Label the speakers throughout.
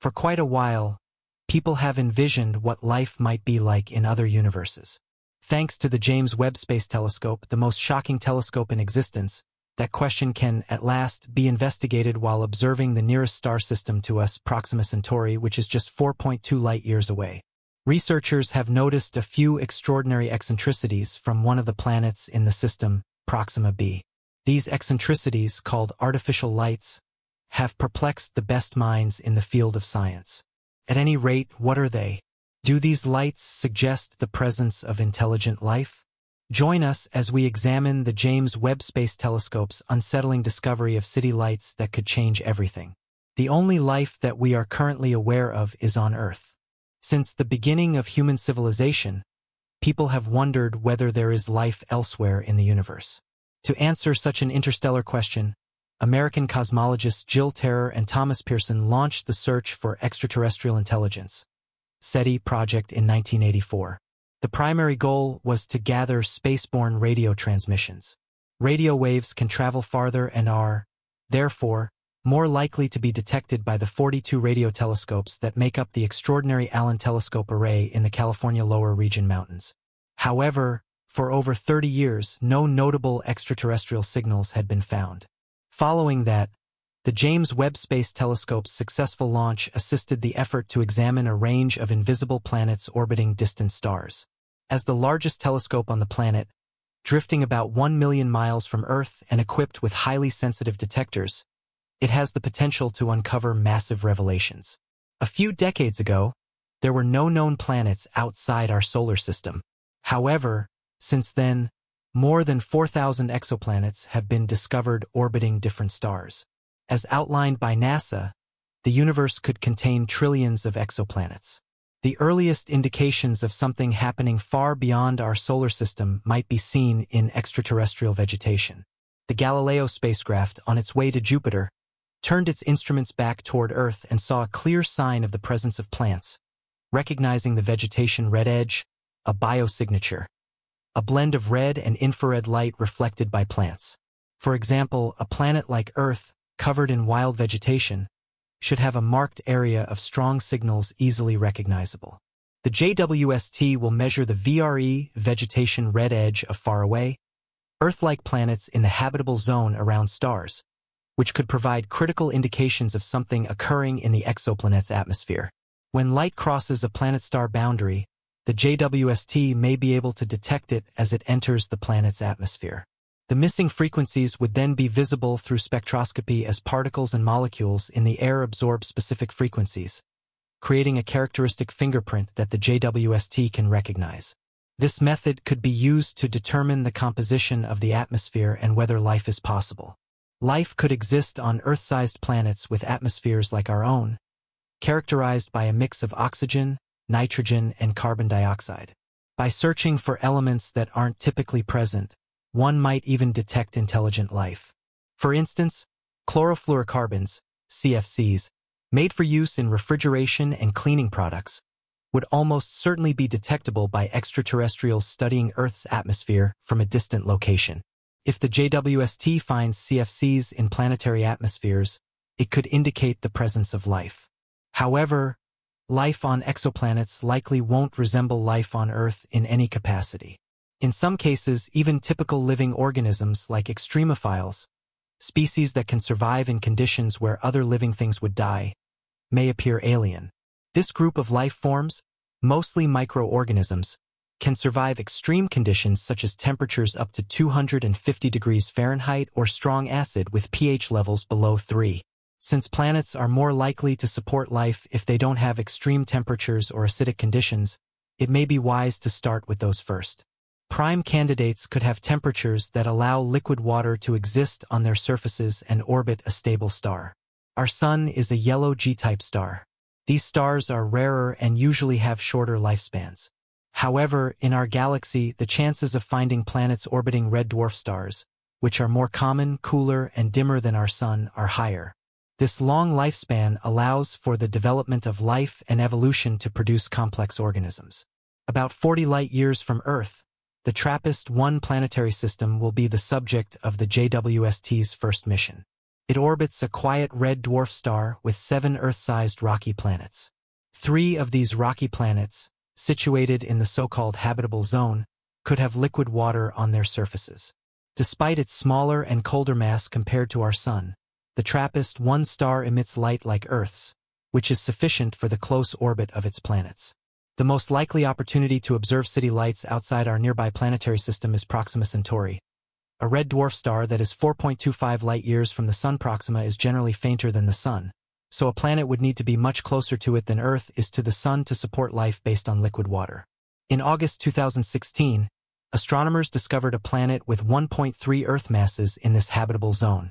Speaker 1: For quite a while, people have envisioned what life might be like in other universes. Thanks to the James Webb Space Telescope, the most shocking telescope in existence, that question can, at last, be investigated while observing the nearest star system to us, Proxima Centauri, which is just 4.2 light-years away. Researchers have noticed a few extraordinary eccentricities from one of the planets in the system, Proxima b. These eccentricities, called artificial lights, have perplexed the best minds in the field of science. At any rate, what are they? Do these lights suggest the presence of intelligent life? Join us as we examine the James Webb Space Telescope's unsettling discovery of city lights that could change everything. The only life that we are currently aware of is on Earth. Since the beginning of human civilization, people have wondered whether there is life elsewhere in the universe. To answer such an interstellar question, American cosmologists Jill Tarter and Thomas Pierson launched the search for extraterrestrial intelligence, SETI project in 1984. The primary goal was to gather spaceborne radio transmissions. Radio waves can travel farther and are, therefore, more likely to be detected by the 42 radio telescopes that make up the extraordinary Allen Telescope Array in the California lower region mountains. However, for over 30 years, no notable extraterrestrial signals had been found. Following that, the James Webb Space Telescope's successful launch assisted the effort to examine a range of invisible planets orbiting distant stars. As the largest telescope on the planet, drifting about 1 million miles from Earth and equipped with highly sensitive detectors, it has the potential to uncover massive revelations. A few decades ago, there were no known planets outside our solar system. However, since then, more than 4,000 exoplanets have been discovered orbiting different stars. As outlined by NASA, the universe could contain trillions of exoplanets. The earliest indications of something happening far beyond our solar system might be seen in extraterrestrial vegetation. The Galileo spacecraft, on its way to Jupiter, turned its instruments back toward Earth and saw a clear sign of the presence of plants, recognizing the vegetation red edge, a biosignature, a blend of red and infrared light reflected by plants. For example, a planet like Earth, covered in wild vegetation, should have a marked area of strong signals easily recognizable. The JWST will measure the VRE vegetation red edge of faraway, Earth-like planets in the habitable zone around stars, which could provide critical indications of something occurring in the exoplanet's atmosphere. When light crosses a planet-star boundary, the JWST may be able to detect it as it enters the planet's atmosphere. The missing frequencies would then be visible through spectroscopy as particles and molecules in the air absorb specific frequencies, creating a characteristic fingerprint that the JWST can recognize. This method could be used to determine the composition of the atmosphere and whether life is possible. Life could exist on Earth-sized planets with atmospheres like our own, characterized by a mix of oxygen, nitrogen, and carbon dioxide. By searching for elements that aren't typically present, one might even detect intelligent life. For instance, chlorofluorocarbons, CFCs, made for use in refrigeration and cleaning products, would almost certainly be detectable by extraterrestrials studying Earth's atmosphere from a distant location. If the JWST finds CFCs in planetary atmospheres, it could indicate the presence of life. However, life on exoplanets likely won't resemble life on Earth in any capacity. In some cases, even typical living organisms like extremophiles, species that can survive in conditions where other living things would die, may appear alien. This group of life forms, mostly microorganisms, can survive extreme conditions such as temperatures up to 250 degrees Fahrenheit or strong acid with pH levels below 3. Since planets are more likely to support life if they don't have extreme temperatures or acidic conditions, it may be wise to start with those first. Prime candidates could have temperatures that allow liquid water to exist on their surfaces and orbit a stable star. Our Sun is a yellow G-type star. These stars are rarer and usually have shorter lifespans. However, in our galaxy, the chances of finding planets orbiting red dwarf stars, which are more common, cooler, and dimmer than our Sun, are higher. This long lifespan allows for the development of life and evolution to produce complex organisms. About 40 light-years from Earth, the TRAPPIST-1 planetary system will be the subject of the JWST's first mission. It orbits a quiet red dwarf star with seven Earth-sized rocky planets. Three of these rocky planets, situated in the so-called habitable zone, could have liquid water on their surfaces. Despite its smaller and colder mass compared to our Sun, the TRAPPIST-1 star emits light like Earth's, which is sufficient for the close orbit of its planets. The most likely opportunity to observe city lights outside our nearby planetary system is Proxima Centauri. A red dwarf star that is 4.25 light-years from the Sun Proxima is generally fainter than the Sun, so a planet would need to be much closer to it than Earth is to the Sun to support life based on liquid water. In August 2016, astronomers discovered a planet with 1.3 Earth masses in this habitable zone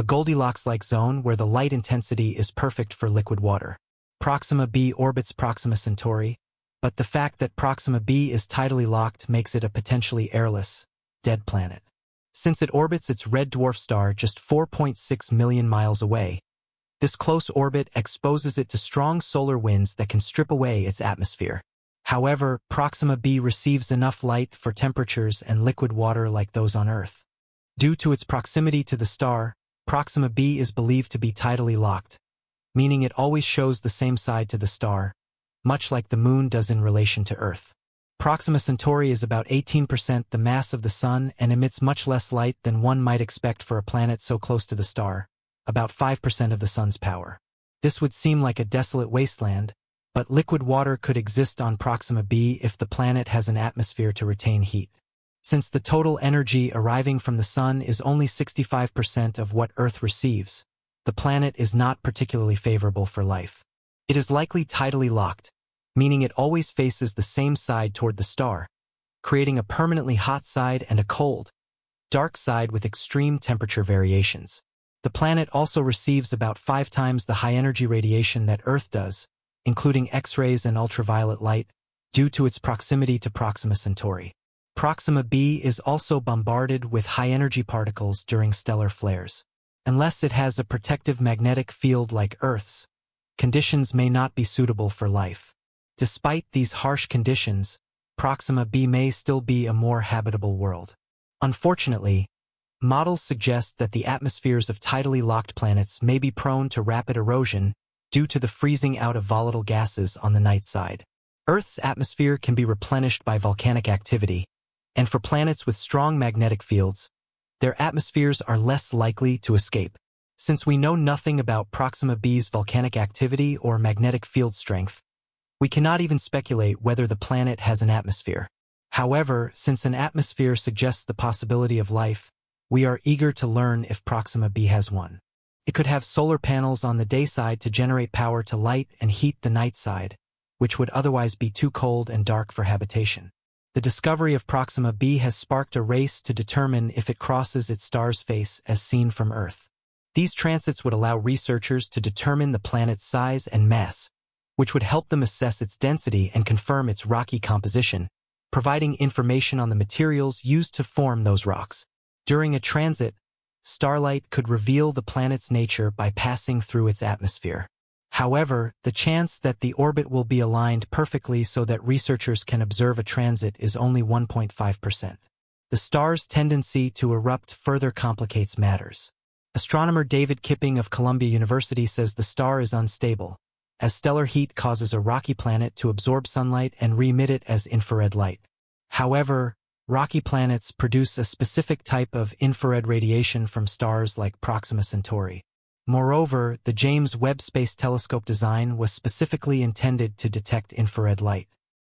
Speaker 1: a Goldilocks-like zone where the light intensity is perfect for liquid water. Proxima b orbits Proxima Centauri, but the fact that Proxima b is tidally locked makes it a potentially airless, dead planet. Since it orbits its red dwarf star just 4.6 million miles away, this close orbit exposes it to strong solar winds that can strip away its atmosphere. However, Proxima b receives enough light for temperatures and liquid water like those on Earth. Due to its proximity to the star, Proxima b is believed to be tidally locked, meaning it always shows the same side to the star, much like the Moon does in relation to Earth. Proxima Centauri is about 18% the mass of the Sun and emits much less light than one might expect for a planet so close to the star, about 5% of the Sun's power. This would seem like a desolate wasteland, but liquid water could exist on Proxima b if the planet has an atmosphere to retain heat. Since the total energy arriving from the Sun is only 65% of what Earth receives, the planet is not particularly favorable for life. It is likely tidally locked, meaning it always faces the same side toward the star, creating a permanently hot side and a cold, dark side with extreme temperature variations. The planet also receives about five times the high-energy radiation that Earth does, including X-rays and ultraviolet light, due to its proximity to Proxima Centauri. Proxima b is also bombarded with high-energy particles during stellar flares. Unless it has a protective magnetic field like Earth's, conditions may not be suitable for life. Despite these harsh conditions, Proxima b may still be a more habitable world. Unfortunately, models suggest that the atmospheres of tidally locked planets may be prone to rapid erosion due to the freezing out of volatile gases on the night side. Earth's atmosphere can be replenished by volcanic activity, and for planets with strong magnetic fields, their atmospheres are less likely to escape. Since we know nothing about Proxima b's volcanic activity or magnetic field strength, we cannot even speculate whether the planet has an atmosphere. However, since an atmosphere suggests the possibility of life, we are eager to learn if Proxima b has one. It could have solar panels on the day side to generate power to light and heat the night side, which would otherwise be too cold and dark for habitation. The discovery of Proxima b has sparked a race to determine if it crosses its star's face as seen from Earth. These transits would allow researchers to determine the planet's size and mass, which would help them assess its density and confirm its rocky composition, providing information on the materials used to form those rocks. During a transit, starlight could reveal the planet's nature by passing through its atmosphere. However, the chance that the orbit will be aligned perfectly so that researchers can observe a transit is only 1.5%. The star's tendency to erupt further complicates matters. Astronomer David Kipping of Columbia University says the star is unstable, as stellar heat causes a rocky planet to absorb sunlight and re-emit it as infrared light. However, rocky planets produce a specific type of infrared radiation from stars like Proxima Centauri. Moreover, the James Webb Space Telescope design was specifically intended to detect infrared light.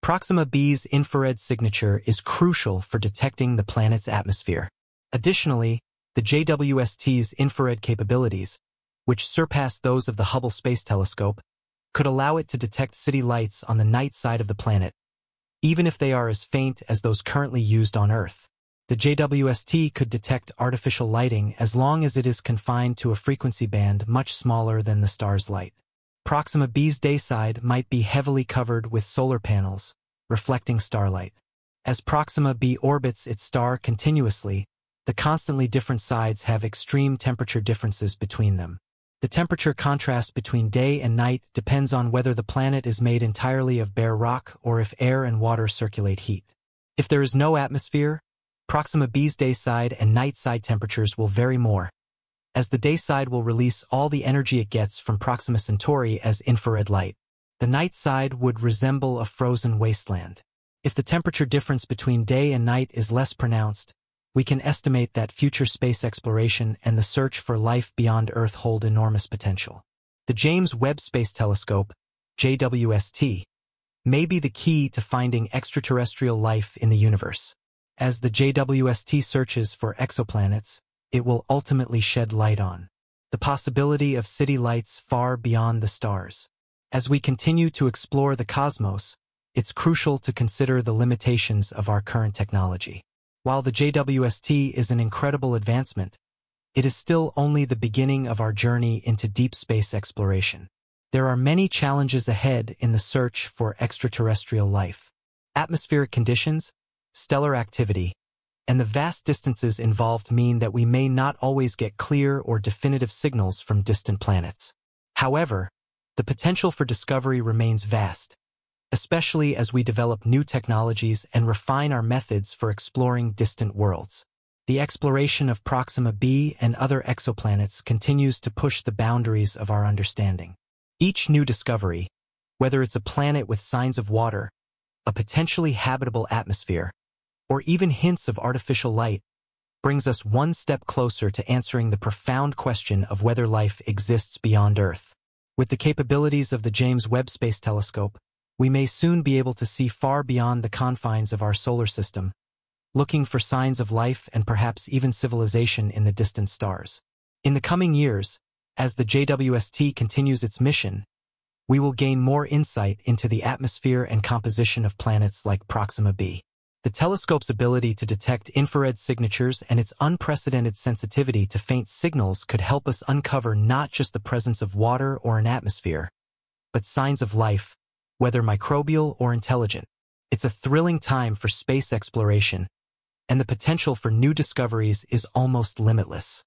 Speaker 1: Proxima b's infrared signature is crucial for detecting the planet's atmosphere. Additionally, the JWST's infrared capabilities, which surpass those of the Hubble Space Telescope, could allow it to detect city lights on the night side of the planet, even if they are as faint as those currently used on Earth. The JWST could detect artificial lighting as long as it is confined to a frequency band much smaller than the star's light. Proxima b's dayside might be heavily covered with solar panels, reflecting starlight. As Proxima b orbits its star continuously, the constantly different sides have extreme temperature differences between them. The temperature contrast between day and night depends on whether the planet is made entirely of bare rock or if air and water circulate heat. If there is no atmosphere, Proxima b's day side and night side temperatures will vary more, as the day side will release all the energy it gets from Proxima Centauri as infrared light. The night side would resemble a frozen wasteland. If the temperature difference between day and night is less pronounced, we can estimate that future space exploration and the search for life beyond Earth hold enormous potential. The James Webb Space Telescope, JWST, may be the key to finding extraterrestrial life in the universe. As the JWST searches for exoplanets, it will ultimately shed light on the possibility of city lights far beyond the stars. As we continue to explore the cosmos, it's crucial to consider the limitations of our current technology. While the JWST is an incredible advancement, it is still only the beginning of our journey into deep space exploration. There are many challenges ahead in the search for extraterrestrial life. Atmospheric conditions, stellar activity, and the vast distances involved mean that we may not always get clear or definitive signals from distant planets. However, the potential for discovery remains vast, especially as we develop new technologies and refine our methods for exploring distant worlds. The exploration of Proxima b and other exoplanets continues to push the boundaries of our understanding. Each new discovery, whether it's a planet with signs of water, a potentially habitable atmosphere, or even hints of artificial light, brings us one step closer to answering the profound question of whether life exists beyond Earth. With the capabilities of the James Webb Space Telescope, we may soon be able to see far beyond the confines of our solar system, looking for signs of life and perhaps even civilization in the distant stars. In the coming years, as the JWST continues its mission, we will gain more insight into the atmosphere and composition of planets like Proxima b. The telescope's ability to detect infrared signatures and its unprecedented sensitivity to faint signals could help us uncover not just the presence of water or an atmosphere, but signs of life, whether microbial or intelligent. It's a thrilling time for space exploration, and the potential for new discoveries is almost limitless.